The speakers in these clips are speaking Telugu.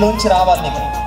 జీవించాలా రావాలి నీకు.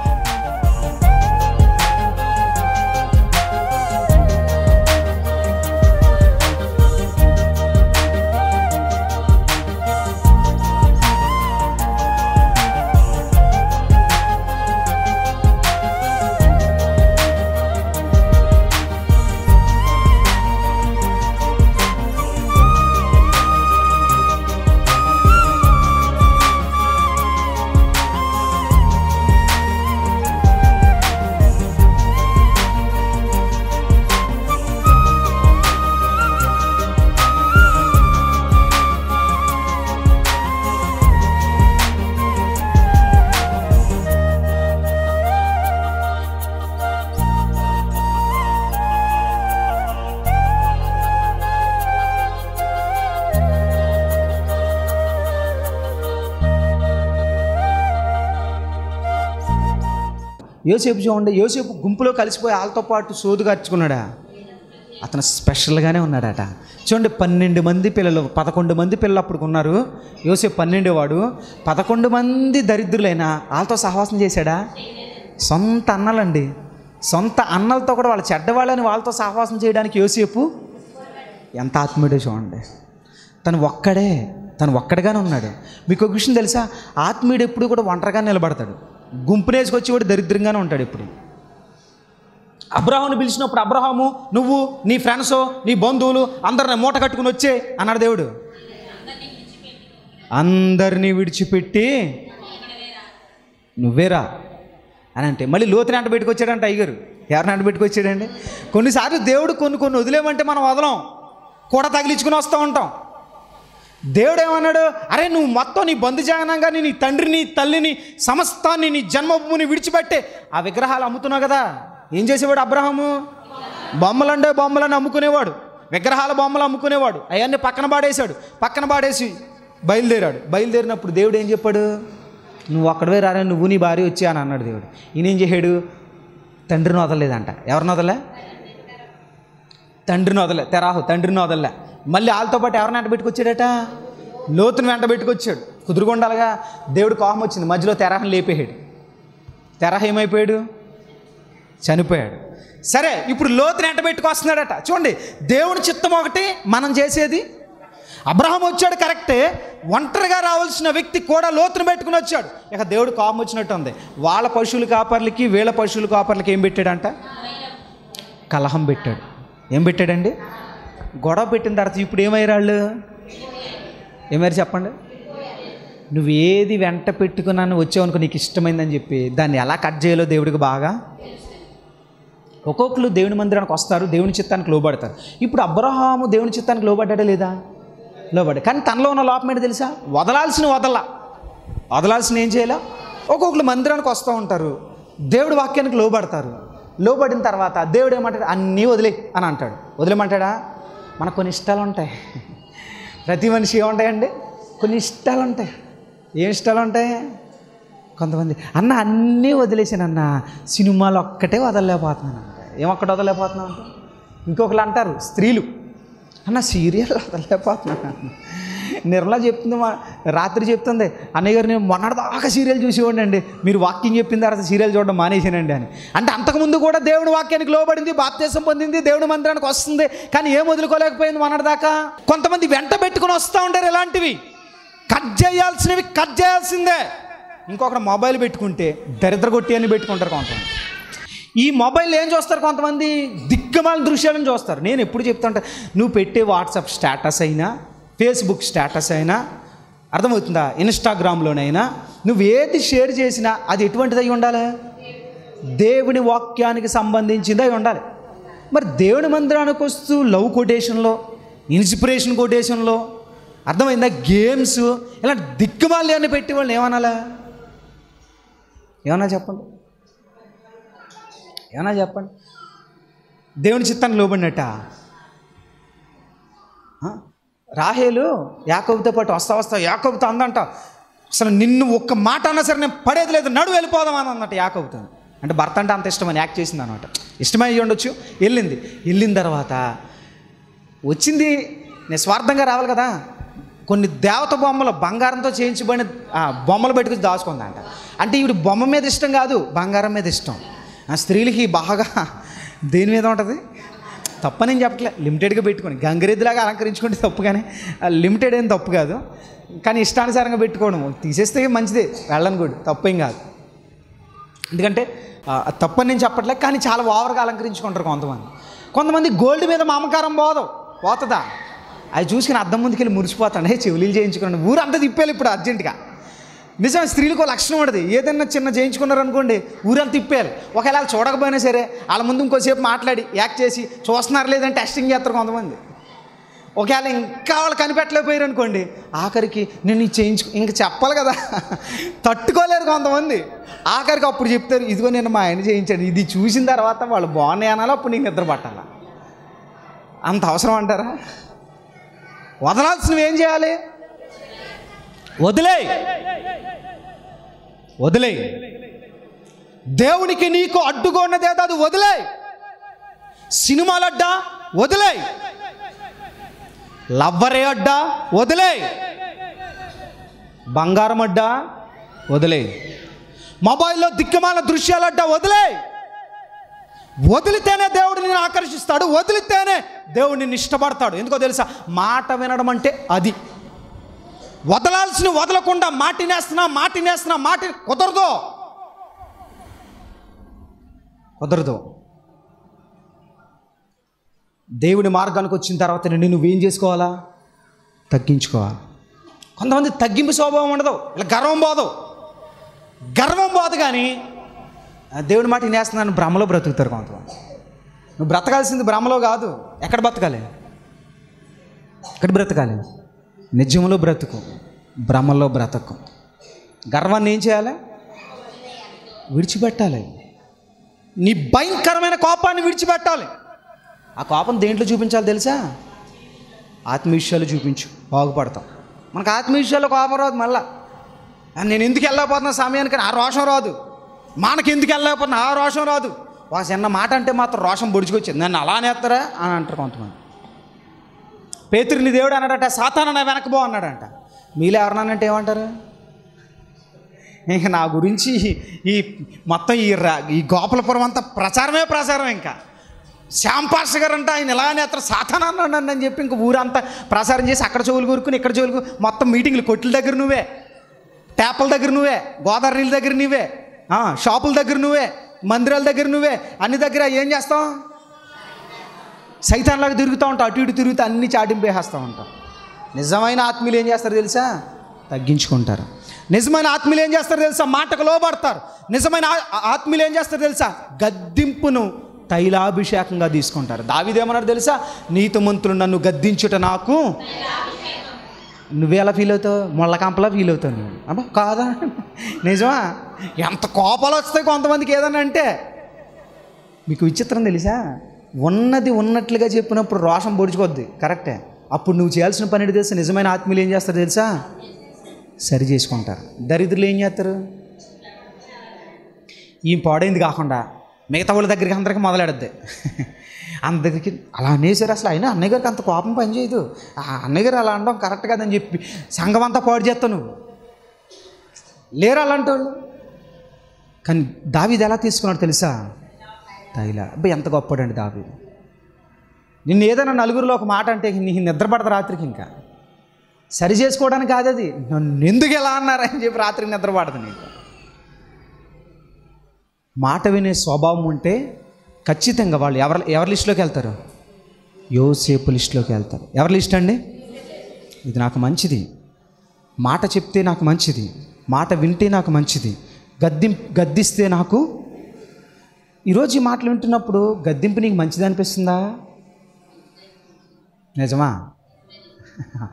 యోసేపు చూడండి యోసేపు గుంపులో కలిసిపోయి వాళ్ళతో పాటు సోదు కార్చుకున్నాడా అతను స్పెషల్గానే ఉన్నాడట. చూడండి పన్నెండు మంది పిల్లలు పదకొండు మంది పిల్లలు అప్పుడు ఉన్నారు. యోసేపు పన్నెండు వాడు పదకొండు మంది దరిద్రులైనా వాళ్ళతో సహవాసం చేశాడా? సొంత అన్నలండి. సొంత అన్నలతో కూడా వాళ్ళ చెడ్డవాళ్ళని వాళ్ళతో సహవాసం చేయడానికి యోసేపు ఎంత ఆత్మీయుడో చూడండి. తను ఒక్కడే తను ఒక్కడిగానే ఉన్నాడు. మీకు ఒక విషయం తెలుసా? ఆత్మీయుడు ఎప్పుడు కూడా ఒంటరిగా నిలబడతాడు. గుంపునేసుకొచ్చి కూడా దరిద్రంగానే ఉంటాడు ఎప్పుడు అబ్రహాముని పిలిచినప్పుడు అబ్రహాము నువ్వు నీ ఫ్రెండ్స్ నీ బంధువులు అందరిని మూట కట్టుకుని వచ్చే అన్నాడు దేవుడు. అందరినీ విడిచిపెట్టి నువ్వేరా అని అంటే మళ్ళీ లోతుని అంట పెట్టుకొచ్చాడంట అయ్యగారు. ఎవరిని అంట పెట్టుకొచ్చాడండి కొన్నిసార్లు దేవుడు కొన్ని కొన్ని వదిలేమంటే మనం వదలం. కూడా తగిలించుకుని వస్తూ ఉంటాం. దేవుడు ఏమన్నాడు అరే నువ్వు మొత్తం నీ బంధు జగనంగాని నీ తండ్రిని తల్లిని సమస్తాన్ని నీ జన్మభూమిని విడిచిపెట్టే ఆ విగ్రహాలు అమ్ముతున్నావు కదా? ఏం చేసేవాడు అబ్రహము? బొమ్మలండే బొమ్మలని అమ్ముకునేవాడు. విగ్రహాల బొమ్మలు అమ్ముకునేవాడు. అవన్నీ పక్కన పాడేశాడు. పక్కన పాడేసి బయలుదేరాడు. బయలుదేరినప్పుడు దేవుడు ఏం చెప్పాడు? నువ్వు అక్కడవే రారా నువ్వు నీ భార్య వచ్చి అని అన్నాడు దేవుడు. ఈయన ఏం చేశాడు? తండ్రిని వదలలేదంట. ఎవరిని వదలే తండ్రిని వదలే తెరాహు తండ్రిని వదలలే. మళ్ళీ వాళ్ళతో పాటు ఎవరిని వెంట పెట్టుకొచ్చాడట? లోతుని వెంట పెట్టుకొచ్చాడు. కుదురుగొండాలుగా దేవుడు కోపం వచ్చింది. మధ్యలో తెరాహని లేపేయాడు తెరాహ ఏమైపోయాడు? చనిపోయాడు. సరే ఇప్పుడు లోతుని వెంట పెట్టుకొస్తున్నాడట. చూడండి దేవుని చిత్తం ఒకటి మనం చేసేది అబ్రహం వచ్చాడు కరెక్టే. ఒంటరిగా రావాల్సిన వ్యక్తి కూడా లోతును పెట్టుకుని వచ్చాడు. ఇక దేవుడు కోపం వచ్చినట్టు ఉంది. వాళ్ళ పశువుల కాపర్లకి వీళ్ళ పశువుల కాపర్లకి ఏం పెట్టాడంట? కలహం పెట్టాడు. ఏం పెట్టాడండి? గొడవ పెట్టిన తర్వాత ఇప్పుడు ఏమయ్యారు ఏమయ్యారు చెప్పండి. నువ్వు ఏది వెంట పెట్టుకున్నాను వచ్చావనుకో నీకు ఇష్టమైందని చెప్పి దాన్ని ఎలా కట్ చేయాలో దేవుడికి బాగా? ఒక్కొక్కరు దేవుని మందిరానికి వస్తారు దేవుని చిత్తానికి లోబడతారు. ఇప్పుడు అబ్రహాము దేవుని చిత్తానికి లోబడ్డా లేదా? లోబడ్డా. కానీ తనలో ఉన్న లోపం ఏంటి తెలుసా? వదలాల్సిన వదల. వదలాల్సిన ఏం చేయాలా? ఒక్కొక్కరు మందిరానికి వస్తూ ఉంటారు దేవుడి వాక్యానికి లోబడతారు. లోబడిన తర్వాత దేవుడు ఏమంటాడు? అన్నీ వదిలే అని అంటాడు. వదిలేమంటాడా? మనకు కొన్ని ఇష్టాలు ఉంటాయి. ప్రతి మనిషి ఏముంటాయండి? కొన్ని ఇష్టాలు ఉంటాయి. ఏం ఇష్టాలు ఉంటాయి? కొంతమంది అన్న అన్నీ వదిలేసాను అన్న. సినిమాలు ఒక్కటే వదలలేకపోతున్నాను ఏం ఒక్కటి వదలలేకపోతున్నావు అంటే? ఇంకొకరు అంటారు స్త్రీలు. అన్న సీరియల్ వదలలేకపోతున్నాను నిర్మలా చెప్తుంది రాత్రి చెప్తుంది అన్నయ్య గారు నేను మొన్నటిదాకా సీరియల్ చూసేవాడిని అండి. మీరు వాక్యం చెప్పిన తర్వాత సీరియల్ చూడడం మానేసానండి అని. అంటే అంతకుముందు కూడా దేవుడి వాక్యానికి లోబడింది బాప్తేశం పొందింది దేవుడి మందిరానికి వస్తుంది కానీ ఏం వదులుకోలేకపోయింది మొన్నటిదాకా? కొంతమంది వెంట పెట్టుకుని వస్తూ ఉంటారు ఇలాంటివి. కట్ చేయాల్సినవి కట్ చేయాల్సిందే. ఇంకొకటి మొబైల్ పెట్టుకుంటే దరిద్ర కొట్టి అని పెట్టుకుంటారు కొంతమంది. ఈ మొబైల్ ఏం చూస్తారు కొంతమంది? దిగ్గమాల దృశ్యాలను చూస్తారు. నేను ఎప్పుడు చెప్తుంటా నువ్వు పెట్టే వాట్సాప్ స్టేటస్ అయినా ఫేస్బుక్ స్టేటస్ అయినా అర్థమవుతుందా? ఇన్స్టాగ్రామ్లోనైనా. నువ్వు ఏది షేర్ చేసినా అది ఎటువంటిది అయి ఉండాలి? దేవుని వాక్యానికి సంబంధించింది అయి ఉండాలి. మరి దేవుని మందిరానికి వస్తూ లవ్ కొటేషన్లో ఇన్స్పిరేషన్ కొటేషన్లో అర్థమైందా? గేమ్స్ ఇలాంటి దిక్కుమాల్యాన్ని పెట్టి వాళ్ళు ఏమనాలా? ఏమన్నా చెప్పండి? ఏమన్నా చెప్పండి? దేవుని చిత్తానికి లోబడినట్ట? రాహేలు యాకోబుతో పాటు వస్తా వస్తా యాకోబుతో అందంట. అసలు నిన్ను ఒక్క మాట అన్నా సరే నేను పడేది లేదు నడు వెళ్ళిపోదాం అని అన్నట్టు యాకోబుతో. అంటే భర్త అంటే అంత ఇష్టమని యాక్ట్ చేసింది అనమాట ఇష్టమై ఉండొచ్చు. వెళ్ళింది. వెళ్ళిన తర్వాత వచ్చింది నేను స్వార్థంగా రావాలి కదా. కొన్ని దేవత బొమ్మలు బంగారంతో చేయించబడిన ఆ, బొమ్మలు పెట్టుకుని దాచుకుందంట. అంటే ఈవిడ బొమ్మ మీద ఇష్టం కాదు బంగారం మీద ఇష్టం. ఆ స్త్రీలకి బాగా దేని మీద ఉంటుంది? తప్పని చెప్పట్లే. లిమిటెడ్గా పెట్టుకోండి గంగిరెద్దులాగా అలంకరించుకుంటే తప్పు కానీ లిమిటెడ్ ఏం తప్పు కాదు. కానీ ఇష్టానుసారంగా పెట్టుకోవడం తీసేస్తే మంచిదే. వెళ్ళను కూడా. తప్పేం కాదు. ఎందుకంటే తప్పని నేను చెప్పట్లే కానీ చాలా ఓవర్గా అలంకరించుకుంటారు కొంతమంది. కొంతమంది గోల్డ్ మీద మమకారం పోదు. పోతుందా? అది చూసుకుని అద్దం ముందుకెళ్ళి మురిసిపోతాను. చెవులు చెవులీలు చేయించుకున్నాను. ఊరంతా తిప్పేయాలి ఇప్పుడు అర్జెంటుగా. నిజం స్త్రీలకు ఒక లక్షణం ఉండదు ఏదైనా చిన్న చేయించుకున్నారు అనుకోండి ఊరంతా తిప్పేయాలి. ఒకవేళ చూడకపోయినా సరే వాళ్ళ ముందు ఇంకోసేపు మాట్లాడి యాక్ట్ చేసి చూస్తున్నారు లేదని టెస్టింగ్ చేస్తారు కొంతమంది. ఒకవేళ ఇంకా వాళ్ళు కనిపెట్టలేకపోయారు అనుకోండి ఆఖరికి నేను చేయించు ఇంక చెప్పాలి కదా. తట్టుకోలేరు కొంతమంది. ఆఖరికి అప్పుడు చెప్తారు ఇదిగో నేను మా ఆయన చేయించాడు. ఇది చూసిన తర్వాత వాళ్ళు బాగున్నాయి అనాలి అప్పుడు నీకు నిద్ర పట్టాలా. అంత అవసరం అంటారా? వదలాల్సినవి ఏం చేయాలి? వదిలే. వదిలే. దేవునికి నీకు అడ్డుగా ఉన్నదేదో అది వదిలే. సినిమాలు అడ్డా వదిలే. లవ్వరే అడ్డా వదిలే. బంగారం అడ్డా వదిలే. మొబైల్లో దిక్కమాల దృశ్యాలు అడ్డా వదిలే. వదిలితేనే దేవుడు నిన్ను ఆకర్షిస్తాడు వదిలితేనే దేవుడు నిన్ను ఇష్టపడతాడు. ఎందుకో తెలుసా? మాట వినడం అంటే అది. వదలాల్సిన వదలకుండా మాటినేస్తున్నా మాటినేస్తున్నా మాటి కుదరదు. కుదరదు. దేవుడి మార్గానికి వచ్చిన తర్వాత నిన్ను నువ్వేం చేసుకోవాలా? తగ్గించుకోవాలి. కొంతమంది తగ్గింపు స్వభావం ఉండదు ఇలా గర్వం పోదు. గర్వం పోదు కానీ ఆ దేవుడి మాట వినేస్తున్నాను భ్రమలో బ్రతుకుతారు కొంతమంది. నువ్వు బ్రతకాల్సింది భ్రమలో కాదు ఎక్కడ బ్రతకాలి? ఎక్కడ బ్రతకాలి? నిజంలో బ్రతుకు భ్రమలో బ్రతకు. గర్వాన్ని ఏం చేయాలి? విడిచిపెట్టాలి. నీ భయంకరమైన కోపాన్ని విడిచిపెట్టాలి. ఆ కోపం దేంట్లో చూపించాలి తెలుసా? ఆత్మవిషయాలు చూపించు. బాగుపడతాం. మనకు ఆత్మీయ విషయాల్లో కోపం రాదు మళ్ళా. నేను ఎందుకు వెళ్ళకపోతున్నా సమయానికి? ఆ రోషం రాదు. మనకి ఎందుకు వెళ్ళకపోతున్నా ఆ రోషం రాదు. వా చిన్న మాట అంటే మాత్రం రోషం పొడిచుకొచ్చింది. నన్ను అలానే నేస్తారా అని అంటారు కొంతమంది. పేతురుని దేవుడు అన్నాడట సాతాన నా వెనకబో అన్నాడంట. మీలో ఎవరన్నానంటే ఏమంటారు? ఇంకా నా గురించి ఈ మొత్తం ఈ రా ఈ గోపాలపురం అంతా ప్రచారమే ప్రచారం ఇంకా. శ్యాంపాస్ గారు అంటే ఆయన ఇలానే అతను సాతాన అన్నాడు అని చెప్పి ఇంక ఊరంతా ప్రసారం చేసి అక్కడ చెవులు కూరుకుని ఇక్కడ చెవులు మొత్తం మీటింగ్లు కొట్ల దగ్గర నువ్వే ట్యాపుల దగ్గర నువ్వే గోదావరి నీళ్ళ దగ్గర నువ్వే షాపుల దగ్గర నువ్వే మందిరాల దగ్గర నువ్వే అన్ని దగ్గర ఏం చేస్తాం? సైతాన్లాగా తిరుగుతూ ఉంటాం అటు ఇటు తిరుగుతూ అన్ని చాటింపేసేస్తూ ఉంటాం నిజమైన ఆత్మీయులు ఏం చేస్తారు తెలుసా? తగ్గించుకుంటారు. నిజమైన ఆత్మీయులు ఏం చేస్తారు తెలుసా? మాటకు లోబడతారు. నిజమైన ఆ- ఆత్మీయులు ఏం చేస్తారు తెలుసా? గద్దింపును తైలాభిషేకంగా తీసుకుంటారు. దావిదేమన్నారు తెలుసా? నీతిమంతులు నన్ను గద్దించుట నాకు నువ్వేలా ఫీల్ అవుతావు? ముళ్ళ కంపలా ఫీల్ అవుతావు నువ్వు. అబ్బా కాదా? నిజమా? ఎంత కోపాలు వస్తాయి కొంతమందికి ఏదన్నా అంటే? మీకు విచిత్రం తెలుసా? ఉన్నది ఉన్నట్లుగా చెప్పినప్పుడు రోషం పొడుచుకోద్ది. కరెక్టే అప్పుడు నువ్వు చేయాల్సిన పని ఏంటి తెలుసా? నిజమైన ఆత్మీయులు ఏం చేస్తారు తెలుసా? సరి చేసుకుంటారు. దరిద్రులు ఏం చేస్తారు? ఈ పాడైంది కాకుండా మిగతా వాళ్ళ దగ్గరికి అందరికి మొదలెడద్ది. అందరికి అలా అనేసారు అసలు. అయినా అన్నయ్య గారికి అంత కోపం పనిచేయదు. ఆ అన్నయ్య గారు అలా అనడం కరెక్ట్ కాదని చెప్పి సంఘం అంతా పాడు చేస్తావు నువ్వు. లేరు అలాంటి వాళ్ళు కానీ దావీది ఎలా తీసుకున్నాడు తెలుసా? తైల. అబ్బా ఎంత గొప్పడండి దావి నిన్ను ఏదైనా నలుగురిలో ఒక మాట అంటే నీ నిద్రపడదు రాత్రికి ఇంకా. సరి చేసుకోవడానికి కాదు అది. నన్ను ఎందుకు ఎలా అన్నారని చెప్పి రాత్రికి నిద్రపడదు నీకు. మాట వినే స్వభావం ఉంటే ఖచ్చితంగా వాళ్ళు ఎవరి ఎవరి లిస్టులోకి వెళ్తారు? యోసేపు లిస్టులోకి వెళ్తారు. ఎవరి లిస్ట్ అండి? ఇది నాకు మంచిది. మాట చెప్తే నాకు మంచిది. మాట వింటే నాకు మంచిది. గద్దిం గద్దిస్తే నాకు ఈరోజు ఈ మాటలు వింటున్నప్పుడు గద్దింపు నీకు మంచిది అనిపిస్తుందా? నిజమా?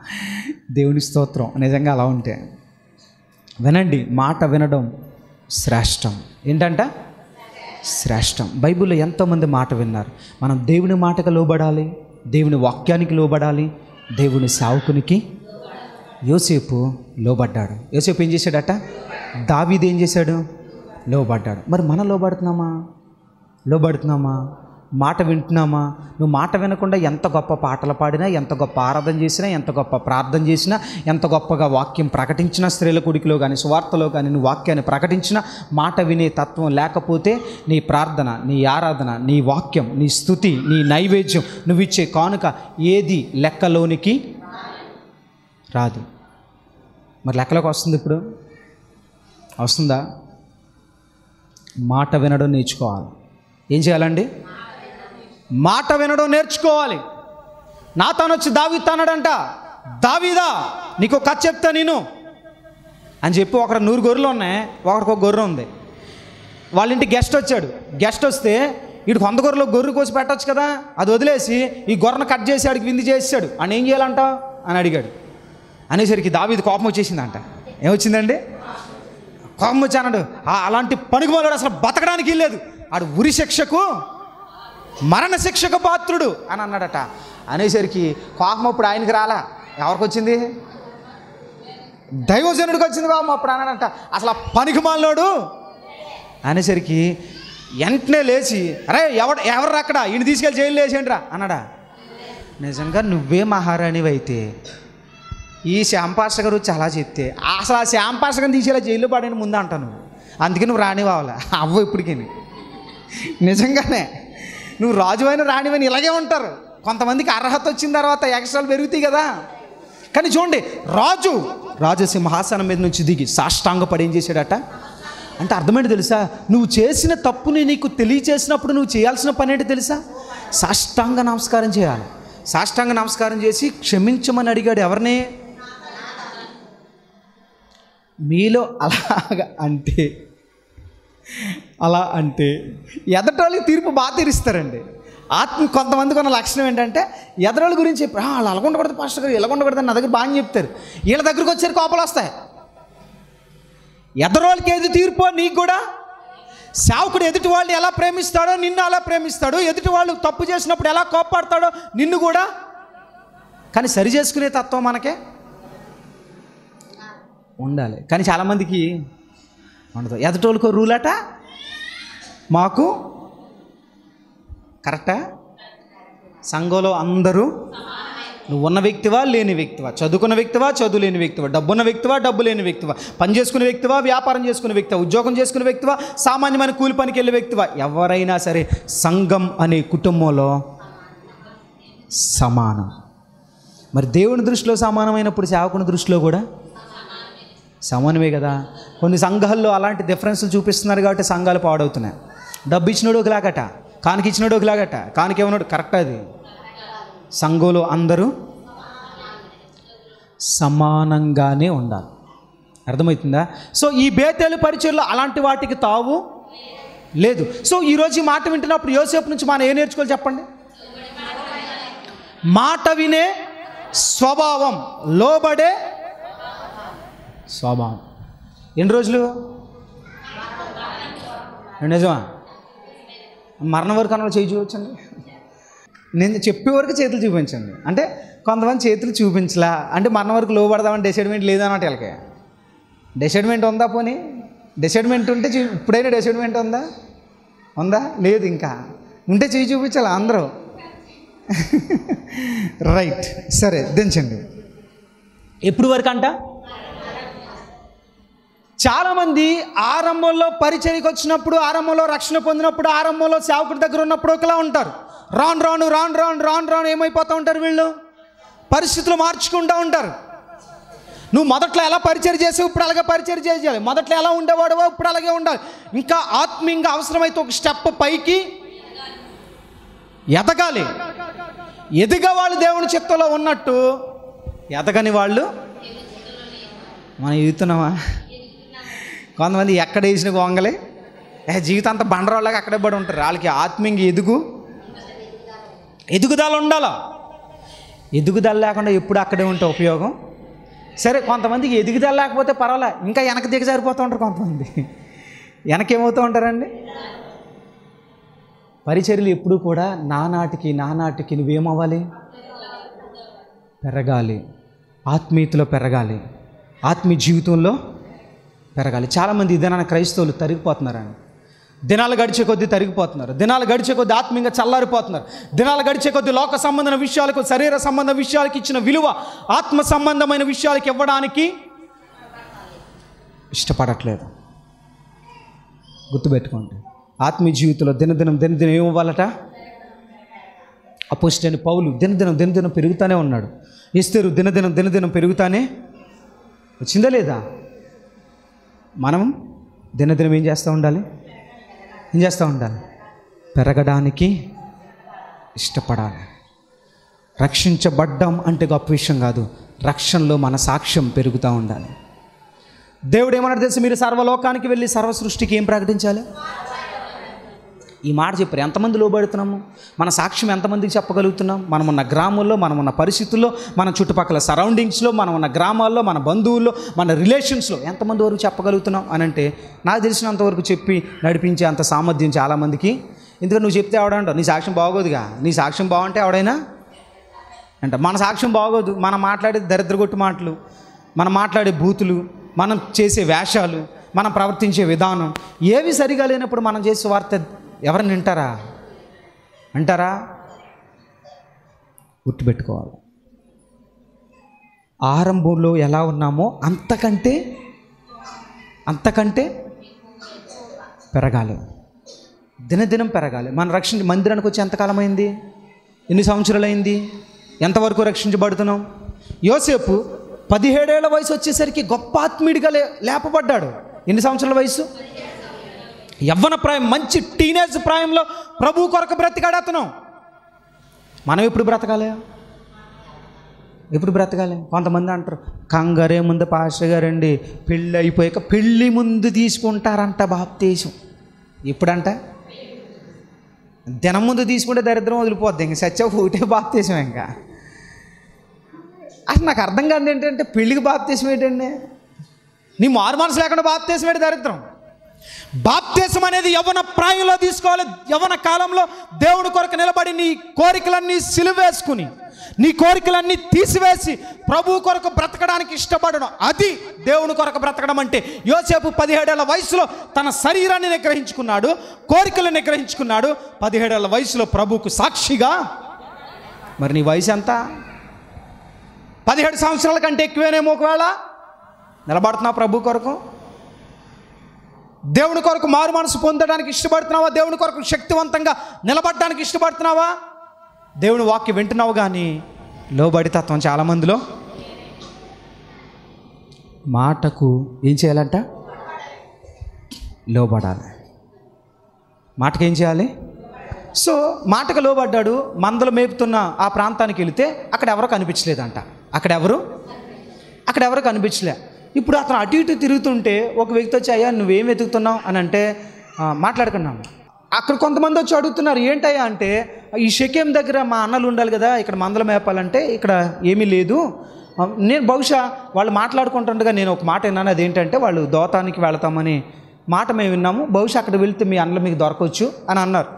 దేవుని స్తోత్రం. నిజంగా అలా ఉంటే. వినండి మాట వినడం శ్రేష్టం. ఏంటంట? శ్రేష్టం. బైబిల్లో ఎంతోమంది మాట విన్నారు. మనం దేవుని మాటకు లోబడాలి దేవుని వాక్యానికి లోబడాలి దేవుని సావుకునికి యోసేపు లోబడ్డాడు. యోసేపు ఏం చేశాడట? దావీది ఏం చేశాడు? లోబడ్డాడు. మరి మనం లోబడుతున్నామా? లోబడుతున్నామా? మాట వింటున్నామా? నువ్వు మాట వినకుండా ఎంత గొప్ప పాటలు పాడినా ఎంత గొప్ప ఆరాధన చేసినా ఎంత గొప్ప ప్రార్థన చేసినా ఎంత గొప్పగా వాక్యం ప్రకటించినా స్త్రీల కుడికిలో కానీ సువార్తలో కానీ నువ్వు వాక్యాన్ని ప్రకటించినా మాట వినే తత్వం లేకపోతే నీ ప్రార్థన నీ ఆరాధన నీ వాక్యం నీ స్థుతి నీ నైవేద్యం నువ్వు ఇచ్చే కానుక ఏది లెక్కలోనికి రాదు. మరి లెక్కలోకి వస్తుంది ఇప్పుడు? వస్తుందా? మాట వినడం నేర్చుకోవాలి. ఏం చేయాలండి? మాట వినడం నేర్చుకోవాలి. నా తాను వచ్చి దావిస్తానాడంట దావిదా నీకు ఒక కథ చెప్తా నేను. అని చెప్పి ఒకరు నూరు గొర్రెలు ఉన్నాయి ఒకరికి ఒక గొర్రె ఉంది. వాళ్ళ ఇంటి గెస్ట్ వచ్చాడు. గెస్ట్ వస్తే వీడు కొంత గొర్రెలో గొర్రె కోసి పెట్టచ్చు కదా అది వదిలేసి ఈ గొర్రెను కట్ చేసి ఆడికి విందు చేసాడు అని ఏం చేయాలంట? అని అడిగాడు. అనేసరికి దావీది కోపం వచ్చేసిందంట. ఏమొచ్చిందండి కోపం వచ్చి అన్నాడు అలాంటి పనుగుమలుడు అసలు బతకడానికి లేదు ఆడు ఉరి శిక్షకు మరణ శిక్షకు పాత్రుడు అని అన్నాడట. అనేసరికి కోపం అప్పుడు ఆయనకి రాలా? ఎవరికి వచ్చింది దైవజనుడికి వచ్చింది కోపం అప్పుడు అన్నాడట. అసలు ఆ పనికి మాలినోడు? అనేసరికి వెంటనే లేచి అరే ఎవడ ఎవరు అక్కడ? ఈయన తీసుకెళ్ళి జైలు వేసేయండిరా అన్నాడా. నిజంగా నువ్వే మహారాణివైతే అయితే ఈ శ్యాంపాస గారు చాలా చెప్తే అసలు ఆ శ్యాంపాస గారిని తీసేలా జైల్లో పడని ముందు అంటాను అందుకే నువ్వు రానివ్వాలి అవ్వ ఇప్పటికి నిజంగానే. నువ్వు రాజువైన రాణివైన ఇలాగే ఉంటారు. కొంతమందికి అర్హత వచ్చిన తర్వాత ఎక్స్ట్రాలు పెరుగుతాయి కదా. కానీ చూడండి రాజు రాజు సింహాసనం మీద నుంచి దిగి సాష్టాంగ పడి ఏం చేశాడట? అంటే అర్థమేంటి తెలుసా? నువ్వు చేసిన తప్పుని నీకు తెలియచేసినప్పుడు నువ్వు చేయాల్సిన పని ఏంటి తెలుసా? సాష్టాంగ నమస్కారం చేయాలి. సాష్టాంగ నమస్కారం చేసి క్షమించమని అడిగాడు ఎవరిని? మీలో అలాగా అంటే అలా అంటే ఎదటోళ్ళకి తీర్పు బాగా తీరుస్తారండి. ఆత్మ కొంతమందికి ఉన్న లక్షణం ఏంటంటే ఎదరోళ్ళ గురించి చెప్పి వాళ్ళు అలా ఉండకూడదు పాస్టర్ గారు ఇలా ఉండకూడదు అని నా దగ్గర బాగా చెప్తారు. వీళ్ళ దగ్గరికి వచ్చారు కోపలు వస్తాయి. ఎదరోళ్ళకి ఏది తీర్పో నీకు కూడా? సేవకుడు ఎదుటి వాళ్ళు ఎలా ప్రేమిస్తాడో నిన్ను అలా ప్రేమిస్తాడు. ఎదుటి వాళ్ళు తప్పు చేసినప్పుడు ఎలా కోప్పడతాడో నిన్ను కూడా? కానీ సరి చేసుకునే తత్వం మనకే ఉండాలి. కానీ చాలామందికి ఉండదు. ఎదటోళ్ళకో రూల్ అట మాకు? కరెక్టా? సంఘంలో అందరూ నువ్వు ఉన్న వ్యక్తివా లేని వ్యక్తివా? చదువుకున్న వ్యక్తివా చదువు లేని వ్యక్తివా? డబ్బున్న వ్యక్తివా డబ్బు లేని వ్యక్తివా? పని చేసుకునే వ్యక్తివా వ్యాపారం చేసుకునే వ్యక్తివా? ఉద్యోగం చేసుకునే వ్యక్తివా సామాన్యమైన కూలి పనికి వెళ్ళే వ్యక్తివా? ఎవరైనా సరే సంఘం అనే కుటుంబంలో సమానం. మరి దేవుని దృష్టిలో సమానమైనప్పుడు సేవకుని దృష్టిలో కూడా సమానమే కదా. కొన్ని సంఘాల్లో అలాంటి డిఫరెన్స్లు చూపిస్తున్నారు కాబట్టి సంఘాలు పాడవుతున్నాయి. డబ్బు ఇచ్చినోడు ఒకలాగట కానికి ఇచ్చినోడు ఒకలాగట కానికి ఏమన్నాడు కరెక్ట్ అది. సంఘంలో అందరూ సమానంగానే ఉండాలి. అర్థమవుతుందా? సో ఈ బేతేలు పరిచయలో అలాంటి వాటికి తావు లేదు. సో ఈరోజు ఈ మాట వింటున్నప్పుడు యోసేపు నుంచి మనం ఏం నేర్చుకోవాలి చెప్పండి? మాట వినే స్వభావం లోబడే స్వభావం. ఎన్ని రోజులు? నిజమా? మరణం వరకు అన్న చేయి చూపించండి. నేను చెప్పే వరకు చేతులు చూపించండి. అంటే కొంతమంది చేతులు చూపించలా. అంటే మరణం వరకు లోపడదామని డిసైడ్మెంట్ లేదన్నట్టు వీళ్ళకి. డిసైడ్మెంట్ ఉందా పోనీ? డిసైడ్మెంట్ ఉంటే ఇప్పుడైనా డిసైడ్మెంట్ ఉందా? ఉందా? లేదు ఇంకా. ఉంటే చేయి చూపించాలి అందరూ. రైట్ సరే దించండి. ఎప్పుడు వరకు అంట? చాలామంది ఆరంభంలో పరిచయకి వచ్చినప్పుడు ఆరంభంలో రక్షణ పొందినప్పుడు ఆరంభంలో సేవకుడి దగ్గర ఉన్నప్పుడు ఒకలా ఉంటారు. రాను రాను రాను రాను రాను రాను ఏమైపోతూ ఉంటారు వీళ్ళు? పరిస్థితులు మార్చుకుంటూ ఉంటారు. నువ్వు మొదట్లో ఎలా పరిచయం చేసావు ఇప్పుడు అలాగే పరిచయం చేయాలి. మొదట్లో ఎలా ఉండేవాడువో ఇప్పుడు అలాగే ఉండాలి. ఇంకా ఆత్మీయంగా అవసరమైతే ఒక స్టెప్ పైకి ఎదగాలి. ఎదిగా వాళ్ళు దేవుని చిత్తంలో ఉన్నట్టు ఎదగని వాళ్ళు మనం ఎదుగుతున్నామా కొంతమంది ఎక్కడ వేసిన గొంగలే? ఏ జీవితం అంత బండరాళ్ళగా అక్కడే పడి ఉంటారు. వాళ్ళకి ఆత్మీయంగా ఎదుగు. ఎదుగుదల ఉండాలా? ఎదుగుదల లేకుండా ఎప్పుడు అక్కడే ఉంటే ఉపయోగం? సరే కొంతమందికి ఎదుగుదల లేకపోతే పర్వాలే. ఇంకా వెనక దిగజారిపోతూ ఉంటారు కొంతమంది. వెనకేమవుతూ ఉంటారండి? పరిచర్యలు ఎప్పుడు కూడా నానాటికి నానాటికి నువ్వేమవ్వాలి? పెరగాలి. ఆత్మీయతలో పెరగాలి. ఆత్మీయ జీవితంలో పెరగాలి. చాలామంది దినాన క్రైస్తవులు తరిగిపోతున్నారని. దినాలు గడిచే కొద్దీ తరిగిపోతున్నారు. దినాలు గడిచే కొద్దీ ఆత్మీయంగా చల్లారిపోతున్నారు. దినాలు గడిచే కొద్దీ లోక సంబంధమైన విషయాలకు శరీర సంబంధ విషయాలకు ఇచ్చిన విలువ ఆత్మ సంబంధమైన విషయాలకు ఇవ్వడానికి ఇష్టపడట్లేదు. గుర్తుపెట్టుకోండి. ఆత్మీయ జీవితంలో దినదినం దినదినం ఏమివ్వాలట ఇవ్వాలట? అపోజిట్ పౌలు దినదినం దినదినం పెరుగుతూనే ఉన్నాడు. ఇస్తారు దినదినం దినదినం పెరుగుతానే వచ్చిందా లేదా? మనం దినదినం ఏం చేస్తూ ఉండాలి? ఏం చేస్తూ ఉండాలి? పెరగడానికి ఇష్టపడాలి. రక్షించబడ్డం అంటే గొప్ప విషయం కాదు. రక్షణలో మన సాక్ష్యం పెరుగుతూ ఉండాలి. దేవుడు ఏమన్నాడు తెలుసు? మీరు సర్వలోకానికి వెళ్ళి సర్వ సృష్టికి ఏం ప్రకటించాలి? ఈ మాట చెప్పారు. ఎంతమంది లోబడుతున్నాము? మన సాక్ష్యం ఎంతమందికి చెప్పగలుగుతున్నాం? మనం ఉన్న గ్రామంలో మనం ఉన్న పరిస్థితుల్లో మన చుట్టుపక్కల సరౌండింగ్స్లో మనం ఉన్న గ్రామాల్లో మన బంధువుల్లో మన రిలేషన్స్లో ఎంతమంది వరకు చెప్పగలుగుతున్నాం అని అంటే నాకు తెలిసినంతవరకు చెప్పి నడిపించే అంత సామర్థ్యం చాలామందికి. ఎందుకంటే నువ్వు చెప్తే ఎవడంటావు నీ సాక్ష్యం బాగోదుగా? నీ సాక్ష్యం బాగుంటే ఎవడైనా? అంట. మన సాక్ష్యం బాగోదు. మనం మాట్లాడే దరిద్రగొట్టు మాటలు మనం మాట్లాడే బూతులు మనం చేసే వేషాలు మనం ప్రవర్తించే విధానం ఏవి సరిగా లేనప్పుడు మనం చేసే వార్త ఎవరిని వింటారా? అంటారా గుర్తుపెట్టుకోవాలి. ఆరంభంలో ఎలా ఉన్నామో అంతకంటే అంతకంటే పెరగాలి. దినదినం పెరగాలి. మన రక్షణ మందిరానికి వచ్చి ఎంతకాలం అయింది? ఎన్ని సంవత్సరాలు అయింది? ఎంతవరకు రక్షించబడుతున్నాం? యోసేపు పదిహేడేళ్ళ వయసు వచ్చేసరికి గొప్ప ఆత్మీయుడిగా లేపబడ్డాడు. ఎన్ని సంవత్సరాల వయసు యవ్వన ప్రాయం మంచి టీనేజ్ ప్రాయంలో ప్రభు కొరకు బ్రతికాడు అతను. మనం ఎప్పుడు బ్రతకాలి? ఎప్పుడు బ్రతకాలి? కొంతమంది అంటారు కంగారే ముందు పాస్టర్ గారండి పెళ్ళి అయిపోయాక పెళ్ళి ముందు తీసుకుంటారంట బాప్తీసం. ఎప్పుడంట? దినం ముందు తీసుకుంటే దరిద్రం వదిలిపోద్ది. ఇంక సత్య ఒకటే బాప్తీసం ఇంకా. అసలు నాకు అర్థం కాదు ఏంటంటే పెళ్ళికి బాప్తీసం ఏంటండి? నీ మారు మనసు లేకుండా బాప్తీసం ఏంటి దరిద్రం? బాప్తేశం అనేది యవన ప్రాయంలో తీసుకోవాలి. యవన కాలంలో దేవుడి కొరకు నిలబడి నీ కోరికలన్నీ సిలివేసుకుని నీ కోరికలన్నీ తీసివేసి ప్రభు కొరకు బ్రతకడానికి ఇష్టపడడం అది దేవుని కొరకు బ్రతకడం అంటే యోసేపు పదిహేడేళ్ళ వయసులో తన శరీరాన్ని నిగ్రహించుకున్నాడు కోరికలు నిగ్రహించుకున్నాడు. పదిహేడేళ్ళ వయసులో ప్రభుకు సాక్షిగా మరి నీ వయసు ఎంత? పదిహేడు సంవత్సరాల కంటే ఎక్కువేనేమో ఒకవేళ? నిలబడుతున్నావు ప్రభు కొరకు? దేవుని కొరకు మారు మనసు పొందడానికి ఇష్టపడుతున్నావా? దేవుని కొరకు శక్తివంతంగా నిలబడడానికి ఇష్టపడుతున్నావా? దేవుని వాక్యం వింటున్నావు కానీ లోబడి తత్వం చాలామందిలో మాటకు ఏం చేయాలంట? లోబడాలి. మాటకు ఏం చేయాలి? సో మాటకు లోబడ్డాడు మందలు మేపుతున్న ఆ ప్రాంతానికి వెళితే అక్కడ ఎవరో కనిపించలేదంట. అక్కడ ఎవరు? అక్కడ ఎవరు కనిపించలే. ఇప్పుడు అతను అటు ఇటు తిరుగుతుంటే ఒక వ్యక్తి వచ్చి అయ్యా నువ్వేం వెతుకుతున్నావు? అని అంటే మాట్లాడుకున్నాను మాట్లాడుకున్నాము అక్కడ కొంతమంది వచ్చి అడుగుతున్నారు ఏంటయ్యా? అంటే ఈ షకేం దగ్గర మా అన్నలు ఉండాలి కదా ఇక్కడ మందలు మేపాలంటే ఇక్కడ ఏమీ లేదు. నేను బహుశా వాళ్ళు మాట్లాడుకుంటుండగా నేను ఒక మాట విన్నాను అదేంటంటే వాళ్ళు దోతానికి వెళతామని మాట మేము విన్నాము. బహుశా అక్కడ వెళ్తే మీ అన్నలు మీకు దొరకవచ్చు అని అన్నారు.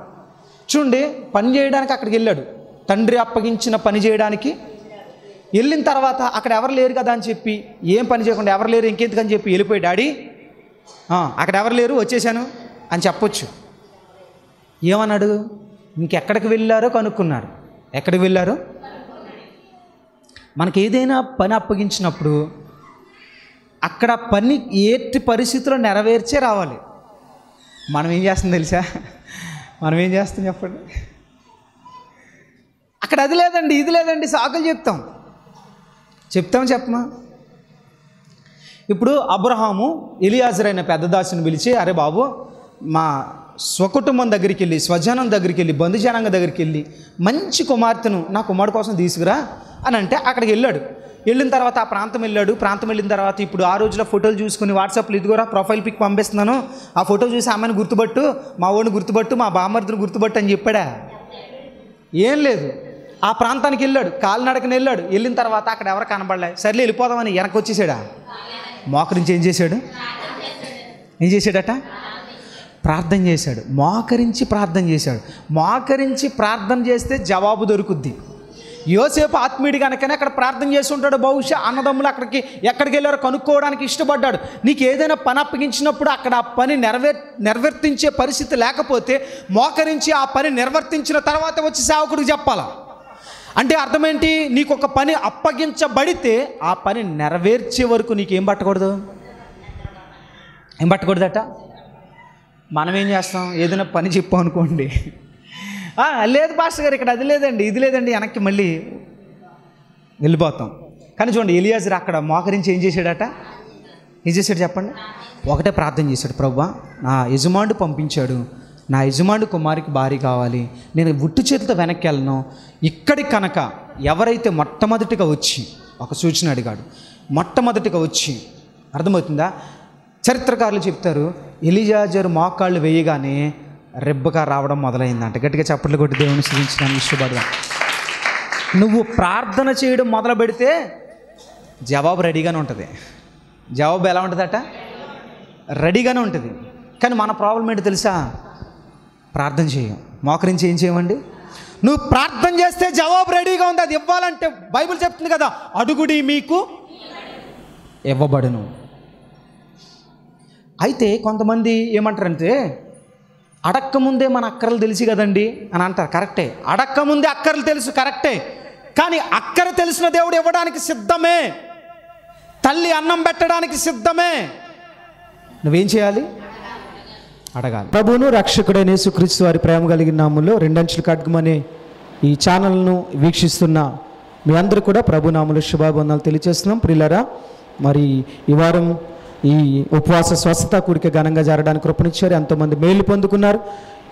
చూడండి పని చేయడానికి అక్కడికి వెళ్ళాడు. తండ్రి అప్పగించిన పని చేయడానికి వెళ్ళిన తర్వాత అక్కడ ఎవరు లేరు కదా అని చెప్పి ఏం పని చేయకుండా ఎవరు లేరు ఇంకెందుకని చెప్పి వెళ్ళిపోయి డాడీ అక్కడ ఎవరు లేరు వచ్చేసాను అని చెప్పొచ్చు. ఏమన్నాడు? ఇంకెక్కడికి వెళ్ళారో కనుక్కున్నారు ఎక్కడికి వెళ్ళారు? మనకి ఏదైనా పని అప్పగించినప్పుడు అక్కడ పని ఏటి పరిస్థితిలో నెరవేర్చే రావాలి. మనం ఏం చేస్తుంది తెలుసా? మనం ఏం చేస్తాం చెప్పండి? అక్కడ అది లేదండి ఇది లేదండి సాకులు చెప్తాం. చెప్తాం చెప్పమా? ఇప్పుడు అబ్రహాము ఎలియాజర్ అయిన పెద్దదాసుని పిలిచి అరే బాబు మా స్వకుటుంబం దగ్గరికి వెళ్ళి స్వజనం దగ్గరికి వెళ్ళి బంధుజనాంగ దగ్గరికి వెళ్ళి మంచి కుమార్తెను నా కుమారుడు కోసం తీసుకురా అని అంటే అక్కడికి వెళ్ళాడు. వెళ్ళిన తర్వాత ఆ ప్రాంతం వెళ్ళాడు. ప్రాంతం వెళ్ళిన తర్వాత ఇప్పుడు ఆ రోజులో ఫోటోలు చూసుకుని వాట్సాప్లో ఇదిగోరా ప్రొఫైల్ పిక్ పంపిస్తున్నాను. ఆ ఫోటో చూసి ఆమెను గుర్తుపట్టు మా ఓడిని గుర్తుపట్టు మా బామర్దిని గుర్తుపట్టు అని చెప్పాడా? ఏం లేదు. ఆ ప్రాంతానికి వెళ్ళాడు. కాలినడకని వెళ్ళాడు. వెళ్ళిన తర్వాత అక్కడ ఎవరు కనబడలే. సర్లే వెళ్ళిపోదామని వెనక్కి వచ్చేసాడా? మోకరించి ఏం చేశాడు? ఏం చేశాడట? ప్రార్థన చేశాడు. మోకరించి ప్రార్థన చేశాడు. మోకరించి ప్రార్థన చేస్తే జవాబు దొరుకుద్ది. యోసేపు ఆత్మీయుడు కనుకనే అక్కడ ప్రార్థన చేసి ఉంటాడు బహుశా అన్నదమ్ములు అక్కడికి ఎక్కడికి వెళ్ళారో కనుక్కోవడానికి ఇష్టపడ్డాడు. నీకు ఏదైనా పని అప్పగించినప్పుడు అక్కడ ఆ పని నెరవేర్ నిర్వర్తించే పరిస్థితి లేకపోతే మోకరించి ఆ పని నిర్వర్తించిన తర్వాత వచ్చి సేవకుడికి చెప్పాలా? అంటే అర్థమేంటి? నీకు ఒక పని అప్పగించబడితే ఆ పని నెరవేర్చే వరకు నీకేం పట్టకూడదు? ఏం పట్టకూడదట? మనం ఏం చేస్తాం? ఏదైనా పని చెప్పాం అనుకోండి. లేదు పాస్టర్ గారు ఇక్కడ అది లేదండి ఇది లేదండి వెనక్కి మళ్ళీ వెళ్ళిపోతాం. కానీ చూడండి ఎలియాజర్ అక్కడ మోకరించి ఏం చేశాడట? ఏం చేశాడు చెప్పండి? ఒకటే ప్రార్థన చేశాడు ప్రభా నా యజమానుడు పంపించాడు. నా యజమానుడు కుమారికి భార్య కావాలి. నేను ఉట్టు చేతితో వెనక్కి వెళ్ళను. ఇక్కడి కనుక ఎవరైతే మొట్టమొదటిగా వచ్చి ఒక సూచన అడిగాడు. మొట్టమొదటిగా వచ్చి అర్థమవుతుందా? చరిత్రకారులు చెప్తారు ఎలిజాజర్ మోకాళ్ళు వేయగానే రెబ్బగా రావడం మొదలైందంట. గట్టిగా చప్పట్లు కొట్టి దేవుని స్థితించడానికి ఇష్టపడదాం. నువ్వు ప్రార్థన చేయడం మొదలు పెడితే జవాబు రెడీగానే ఉంటుంది. జవాబు ఎలా ఉంటుందట? రెడీగానే ఉంటుంది. కానీ మన ప్రాబ్లం ఏంటి తెలుసా? ప్రార్థన చేయం. మోకరించి ఏం చేయమండి? నువ్వు ప్రార్థన చేస్తే జవాబు రెడీగా ఉంది. అది ఇవ్వాలంటే బైబిల్ చెప్తుంది కదా అడుగుడి మీకు ఇవ్వబడును. అయితే కొంతమంది ఏమంటారంటే అడక్క ముందే మన అక్కర్లు తెలిసి కదండి అని అంటారు. కరెక్టే. అడక్క ముందే తెలుసు కరెక్టే. కానీ అక్కర తెలిసిన దేవుడు ఇవ్వడానికి సిద్ధమే. తల్లి అన్నం పెట్టడానికి సిద్ధమే. నువ్వేం చేయాలి? అడగాలి. ప్రభువును రక్షకుడైన యేసుక్రీస్తు వారి ప్రేమ కలిగిన నామంలో రెండంచులు కట్టుకుమనే ఈ ఛానల్ను వీక్షిస్తున్న మీ అందరూ కూడా ప్రభు నామలు తెలియజేస్తున్నాం. ప్రిల్లరా మరి ఈ వారం ఈ ఉపవాస స్వస్థత కూడిక ఘనంగా జరగడానికి కృపనిచ్చారు. ఎంతోమంది మేలు పొందుకున్నారు.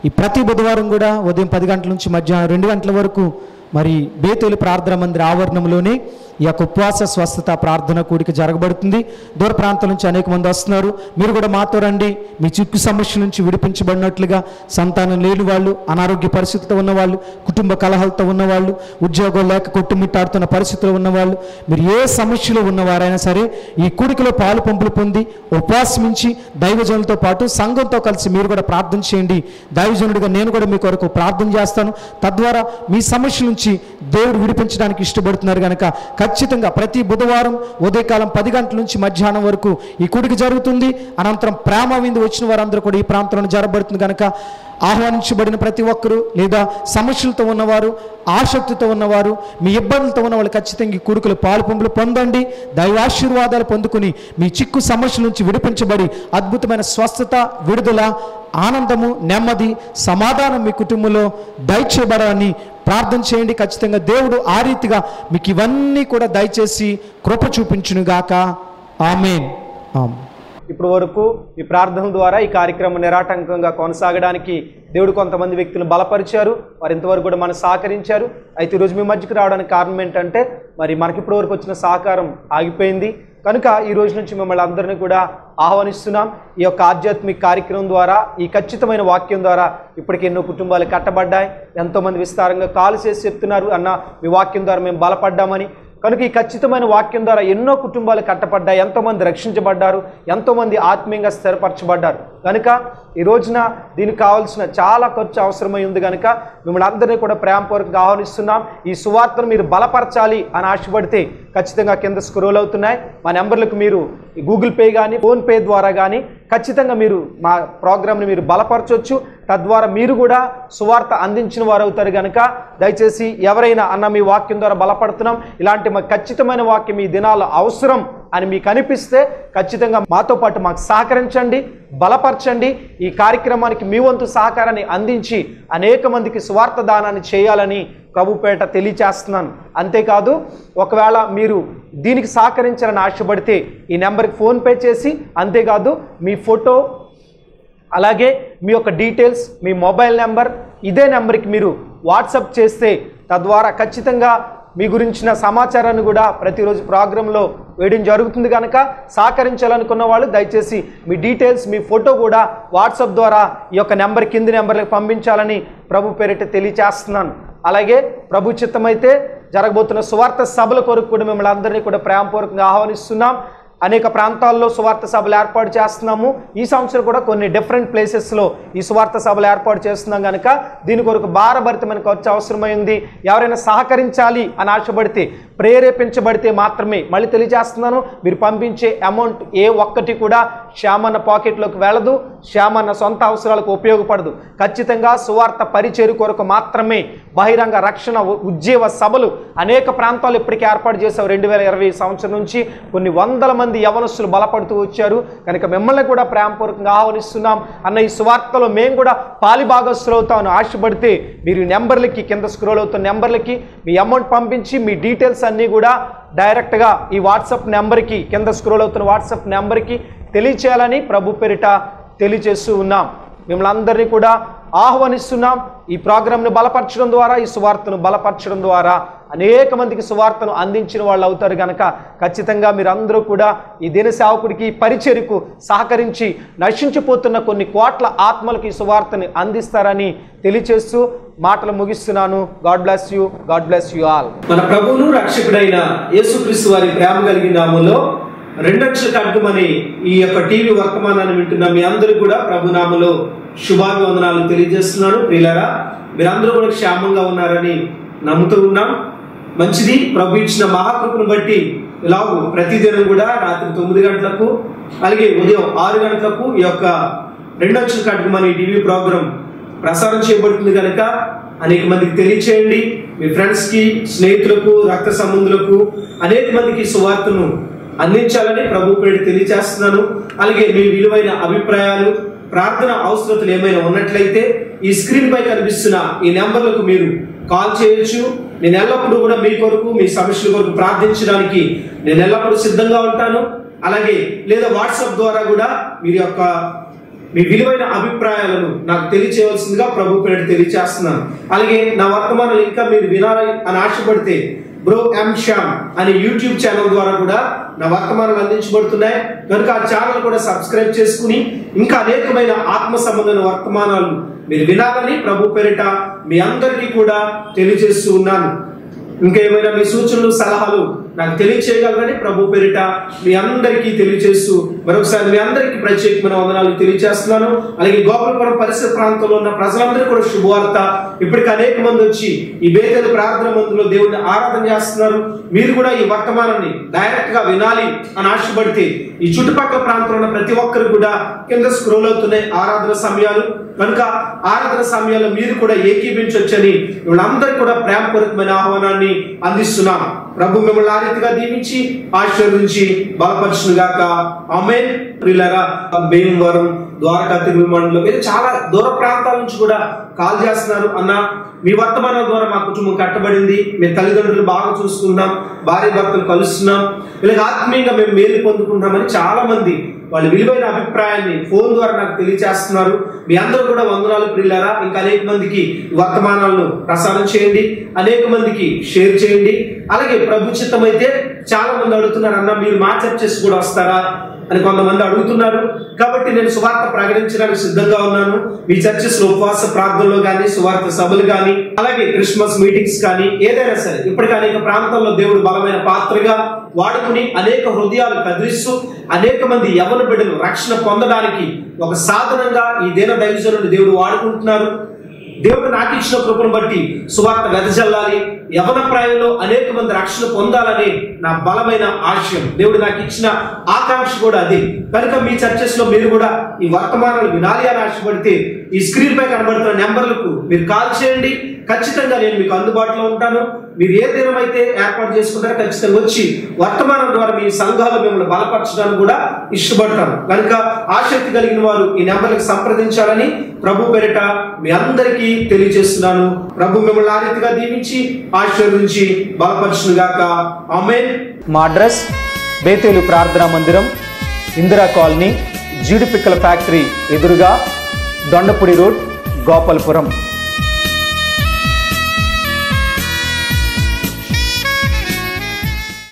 ఈ ప్రతి బుధవారం కూడా ఉదయం పది గంటల నుంచి మధ్యాహ్నం రెండు గంటల వరకు మరి బేతేలు ప్రార్థన మందిర ఆవరణంలోనే ఈ యొక్క ఉపవాస స్వస్థత ప్రార్థన కూడిక జరగబడుతుంది. దూర ప్రాంతం నుంచి అనేక మంది వస్తున్నారు. మీరు కూడా మాతో రండి. మీ చిక్కు సమస్య నుంచి విడిపించబడినట్లుగా సంతానం లేని వాళ్ళు అనారోగ్య పరిస్థితితో ఉన్నవాళ్ళు కుటుంబ కలహాలతో ఉన్నవాళ్ళు ఉద్యోగం లేక కొట్టుమిట్టాడుతున్న పరిస్థితులు ఉన్నవాళ్ళు మీరు ఏ సమస్యలో ఉన్నవారైనా సరే ఈ కూడికలో పాలు పంపులు పొంది ఉపవాసమించి దైవజనులతో పాటు సంఘంతో కలిసి మీరు కూడా ప్రార్థన చేయండి. దైవజనుడిగా నేను కూడా మీ కొరకు ప్రార్థన చేస్తాను. తద్వారా మీ సమస్య నుంచి దేవుడు విడిపించడానికి ఇష్టపడుతున్నారు కనుక ఖచ్చితంగా ప్రతి బుధవారం ఉదయకాలం పది గంటల నుంచి మధ్యాహ్నం వరకు ఈ కూడిక జరుగుతుంది. అనంతరం ప్రేమ విందు వచ్చిన వారందరూ కూడా ఈ ప్రాంతంలో జరగబడుతుంది కనుక ఆహ్వానించబడిన ప్రతి ఒక్కరూ లేదా సమస్యలతో ఉన్నవారు ఆసక్తితో ఉన్నవారు మీ ఇబ్బందులతో ఉన్న వాళ్ళు ఖచ్చితంగా ఈ కూడుకులు పాలుపంపులు పొందండి. దైవాశీర్వాదాలు పొందుకుని మీ చిక్కు సమస్యల నుంచి విడిపించబడి అద్భుతమైన స్వస్థత విడుదల ఆనందము నెమ్మది సమాధానం మీ కుటుంబంలో దయచేయబడాలని ప్రార్థన చేయండి. ఖచ్చితంగా దేవుడు ఆ రీతిగా మీకు ఇవన్నీ కూడా దయచేసి కృప చూపించునుగాక. ఆమెన్. ఆమెన్. ఇప్పటి వరకు ఈ ప్రార్థన ద్వారా ఈ కార్యక్రమం నిరాటంకంగా కొనసాగడానికి దేవుడు కొంతమంది వ్యక్తులను బలపరిచారు. వారు ఇంతవరకు కూడా మనం సహకరించారు. అయితే ఈరోజు మీ మధ్యకి రావడానికి కారణం ఏంటంటే మరి మనకి ఇప్పటి వరకు వచ్చిన సహకారం ఆగిపోయింది. కనుక ఈ రోజు నుంచి మిమ్మల్ని అందరినీ కూడా ఆహ్వానిస్తున్నాం. ఈ యొక్క ఆధ్యాత్మిక కార్యక్రమం ద్వారా ఈ ఖచ్చితమైన వాక్యం ద్వారా ఇప్పటికి ఎన్నో కుటుంబాలు కట్టబడ్డాయి. ఎంతోమంది విస్తారంగా కాల్ చేసి చెప్తున్నారు అన్న మీ వాక్యం ద్వారా మేము బలపడ్డామని. కనుక ఈ ఖచ్చితమైన వాక్యం ద్వారా ఎన్నో కుటుంబాలు కట్టబడ్డాయి. ఎంతోమంది రక్షించబడ్డారు ఎంతోమంది ఆత్మీయంగా స్థిరపరచబడ్డారు. కనుక ఈ రోజున దీనికి కావాల్సిన చాలా ఖర్చు అవసరమై ఉంది కనుక మిమ్మల్ని అందరినీ కూడా ప్రేమపూర్వకంగా ఆహ్వానిస్తున్నాం. ఈ సువార్తను మీరు బలపరచాలి అని ఆశపడితే ఖచ్చితంగా కింద స్క్రోల్ అవుతున్నాయి. మా నెంబర్లకు మీరు గూగుల్ పే కానీ ఫోన్పే ద్వారా కానీ ఖచ్చితంగా మీరు మా ప్రోగ్రామ్ని మీరు బలపరచవచ్చు తద్వారా మీరు కూడా సువార్త అందించిన వారు అవుతారు కనుక దయచేసి ఎవరైనా అన్న మీ వాక్యం ద్వారా బలపడుతున్నాం. ఇలాంటి మాకు ఖచ్చితమైన వాక్యం ఈ దినాలు అవసరం. అని మీకు అనిపిస్తే ఖచ్చితంగా మాతో పాటు మాకు సహకరించండి బలపరచండి. ఈ కార్యక్రమానికి మీ వంతు సహకారాన్ని అందించి అనేక మందికి స్వార్థ దానాన్ని చేయాలని ప్రభుపేట తెలియచేస్తున్నాను. అంతేకాదు ఒకవేళ మీరు దీనికి సహకరించాలని ఆశపడితే ఈ నెంబర్కి ఫోన్పే చేసి అంతేకాదు మీ ఫోటో అలాగే మీ యొక్క డీటెయిల్స్ మీ మొబైల్ నెంబర్ ఇదే నెంబర్కి మీరు వాట్సప్ చేస్తే తద్వారా ఖచ్చితంగా మీ గురించిన సమాచారాన్ని కూడా ప్రతిరోజు ప్రోగ్రాంలో వేయడం జరుగుతుంది కనుక సహకరించాలనుకున్న వాళ్ళు దయచేసి మీ డీటెయిల్స్ మీ ఫోటో కూడా వాట్సాప్ ద్వారా ఈ యొక్క నెంబర్ కింది నెంబర్లకు పంపించాలని ప్రభు పేరిట తెలియచేస్తున్నాను. అలాగే ప్రభు చిత్తమైతే జరగబోతున్న సువార్త సభల కొరకు కూడా మిమ్మల్ని అందరినీ కూడా ప్రేమపూర్వకంగా ఆహ్వానిస్తున్నాం. అనేక ప్రాంతాల్లో సువార్త సభలు ఏర్పాటు చేస్తున్నాము. ఈ సంవత్సరం కూడా కొన్ని డిఫరెంట్ ప్లేసెస్లో ఈ సువార్త సభలు ఏర్పాటు చేస్తున్నాం కనుక దీని కొరకు భారభరితమైన ఖర్చు అవసరమైంది ఎవరైనా సహకరించాలి అని ఆశపడితే ప్రేరేపించబడితే మాత్రమే. మళ్ళీ తెలియజేస్తున్నాను మీరు పంపించే అమౌంట్ ఏ ఒక్కటి కూడా శ్యామన్న పాకెట్లోకి వెళ్ళదు శ్యామన్న సొంత అవసరాలకు ఉపయోగపడదు. ఖచ్చితంగా సువార్త పరిచేరు కొరకు మాత్రమే బహిరంగ రక్షణ ఉ- ఉజ్జీవ సభలు అనేక ప్రాంతాలు ఇప్పటికే ఏర్పాటు చేశారు. రెండు వేల ఇరవై సంవత్సరం నుంచి కొన్ని వందల మంది యవనస్తులు బలపడుతూ వచ్చారు. కనుక మిమ్మల్ని కూడా ప్రేమపూర్వకంగా ఆహ్వానిస్తున్నాం. అన్న ఈ సువార్తలో మేము కూడా పాలిభాగస్తులు అవుతామని ఆశపడితే మీరు నెంబర్లకి కింద స్క్రోల్ అవుతున్న నెంబర్లకి మీ అమౌంట్ పంపించి మీ డీటెయిల్స్ అన్నీ కూడా డైరెక్ట్గా ఈ వాట్సాప్ నెంబర్కి కింద స్క్రోల్ అవుతున్న వాట్సాప్ నెంబర్కి తెలియచేయాలని ప్రభు పేరిట తెలియచేస్తూ ఉన్నాం. మిమ్మల్ని అందరినీ కూడా ఆహ్వానిస్తున్నాం. ఈ ప్రోగ్రాంను బలపరచడం ద్వారా ఈ సువార్తను బలపరచడం ద్వారా అనేక మందికి సువార్తను అందించిన వాళ్ళు అవుతారు కనుక ఖచ్చితంగా మీరందరూ కూడా ఈ దిన సేవకుడికి ఈ సహకరించి నశించిపోతున్న కొన్ని కోట్ల ఆత్మలకు ఈ సువార్తని అందిస్తారని తెలియచేస్తూ మాటలు ముగిస్తున్నాను. God bless you. God bless you all. మన ప్రభువును రక్షకుడైన యేసుక్రీస్తు వారి ప్రేమ కలిగిన నామంలో రెండక్షల అడ్డుమని ఈ యొక్క టీవీ వర్తమానాన్ని వింటున్న మీ అందరూ కూడా ప్రభు నామలో శుభాభివందనాలు తెలియజేస్తున్నాను. ప్రియులరా మీరందరూ కూడా క్షేమంగా ఉన్నారని నమ్ముతూ ఉన్నాం. మంచిది. ప్రభు ఇచ్చిన మహాకృపను బట్టి ఇలాగూ ప్రతిదినం కూడా రాత్రి తొమ్మిది గంటలకు అలాగే ఉదయం ఆరు గంటలకు ఈ యొక్క రెండక్షల కట్టుమని టీవీ ప్రోగ్రాం ప్రసారం చేయబడుతుంది కనుక అనేక మందికి తెలియచేయండి. మీ ఫ్రెండ్స్కి స్నేహితులకు రక్త సంబంధులకు అనేక మందికి సువార్తను అందించాలని ప్రభు పేరు తెలియచేస్తున్నాను. అలాగే మీ విలువైన అభిప్రాయాలు ప్రార్థన అవసరతలు ఏమైనా ఉన్నట్లయితే ఈ స్క్రీన్ పై కనిపిస్తున్న ఈ నెంబర్లకు మీరు కాల్ చేయొచ్చు. నేను ఎల్లప్పుడూ కూడా మీ కొరకు మీ సమస్యల కొరకు ప్రార్థించడానికి నేను ఎల్లప్పుడూ సిద్ధంగా ఉంటాను. అలాగే లేదా వాట్సాప్ ద్వారా కూడా మీరు యొక్క మీ విలువైన అభిప్రాయాలను నాకు తెలియచేయవలసిందిగా ప్రభు పేరు తెలియచేస్తున్నాను. అలాగే నా వర్తమానాలు ఇంకా మీరు వినాలి అని ఆశపడితే బ్రో ఎం శ్యామ్ అనే యూట్యూబ్ ఛానల్ ద్వారా కూడా నా వర్తమానాలు అందించబడుతున్నాయి. కనుక ఆ ఛానల్ కూడా సబ్స్క్రైబ్ చేసుకుని ఇంకా అనేకమైన ఆత్మ సంబంధమైన వర్తమానాలు మీరు వినాలని ప్రభు పేరిట మీ అందరికీ కూడా తెలియజేస్తూ ఉన్నాను. ఇంకా ఏమైనా మీ సూచనలు సలహాలు నాకు తెలియచేయగలరని ప్రభు పేరిట మీ అందరికీ తెలియజేస్తూ మరొకసారి మీ అందరికీ ప్రత్యేకమైన వందనాలు తెలియజేస్తున్నాను అలాగే గోపాలపురం పరిసర ప్రాంతంలో ఉన్న ప్రజలందరూ కూడా శుభవార్త. ఇప్పటికి అనేక మంది వచ్చి ఈ బేదలు ప్రార్థన మందులో దేవుడిని ఆరాధన చేస్తున్నారు. మీరు కూడా ఈ వర్తమానాన్ని డైరెక్ట్గా వినాలి అని ఆశపడితే ఈ చుట్టుపక్కల ప్రాంతంలో ఉన్న ప్రతి ఒక్కరు కూడా కింద స్క్రోల్ అవుతున్నాయి ఆరాధన సమయాలు. కనుక ఆరాధన సమయాల్లో మీరు కూడా ఏకీభించవచ్చని వీళ్ళందరికీ కూడా ప్రేమపూర్వకమైన ఆహ్వానాన్ని అందిస్తున్నాం ప్రభు మిమ్మల్ని ఆ రీతిగా దీవించి ఆశీర్వించి బలపరచును గాక అమేన్ ప్రియులారా భీమవరం ద్వారకా తిరుమల మండలం ఇది చాలా దూర ప్రాంతాల నుంచి కూడా కాల్ చేస్తున్నారు. అన్న మీ వర్తమానం ద్వారా మా కుటుంబం కట్టబడింది. మీ తల్లిదండ్రులు బాగా చూసుకుంటున్నాం. భార్య భర్తలు కలుస్తున్నాం. ఇలాగ ఆత్మీయంగా మేము మేలు పొందుకుంటున్నామని చాలా మంది వాళ్ళ విలువైన అభిప్రాయాన్ని ఫోన్ ద్వారా నాకు తెలియజేస్తున్నారు మీ అందరూ కూడా వందనాలు ప్రియులారా. ఇంకా అనేక మందికి వర్తమానాలను ప్రసారం చేయండి. అనేక మందికి షేర్ చేయండి. అలాగే ప్రభు చిత్తం అయితే చాలా మంది అడుగుతున్నారు అన్న మీరు మార్చప్ చేసి కూడా వస్తారా? అని కొంతమంది అడుగుతున్నారు. కాబట్టి నేను సువార్త ప్రకటించడానికి సిద్ధంగా ఉన్నాను. మీ చర్చెస్లో ఉపవాస ప్రార్థనలో కానీ సువార్త సభలు కానీ అలాగే క్రిస్మస్ మీటింగ్స్ కానీ ఏదైనా సరే ఇప్పటికీ అనేక ప్రాంతాల్లో దేవుడు బలమైన పాత్రగా వాడుకుని అనేక హృదయాలు కదిలిస్తూ అనేక మంది యవన బిడ్డలు రక్షణ పొందడానికి ఒక సాధనంగా ఈ దీన దైవజనుడు దేవుడు వాడుకుంటున్నారు. దేవుడు నాకు ఇచ్చిన కృపను బట్టి సువార్త వెదజల్లాలి యవన ప్రాయంలో అనేక మంది రక్షణ పొందాలని నా బలమైన ఆశయం. దేవుడు నాకు ఇచ్చిన ఆకాంక్ష కూడా అది. కనుక మీ చర్చెస్లో మీరు కూడా ఈ వర్తమానాలు వినాలి అని ఆశపడితే ఈ స్క్రీన్ పై కనబడుతున్న నెంబర్లకు మీరు కాల్ చేయండి. ఖచ్చితంగా నేను మీకు అందుబాటులో ఉంటాను. మీరు ఏ దినం అయితే ఏర్పాటు చేసుకుంటారో ఖచ్చితంగా వచ్చి వర్తమానం ద్వారా మీ సంఘాలు మిమ్మల్ని బలపరచడానికి కూడా ఇష్టపడతాను కనుక ఆసక్తి కలిగిన వారు ఈ నెంబర్కి సంప్రదించాలని ప్రభు పేరిట మీ అందరికీ తెలియజేస్తున్నాను. ప్రభు మిమ్మల్ని ఆ రీతిగా దీవించి ఆశీర్వదించి బలపరచునుగాక గాక. మా అడ్రస్ బేతేలు ప్రార్థనా మందిరం ఇందిరా కాలనీ జీడిపిక్కల ఫ్యాక్టరీ ఎదురుగా దొండపూడి రోడ్ గోపాలపురం.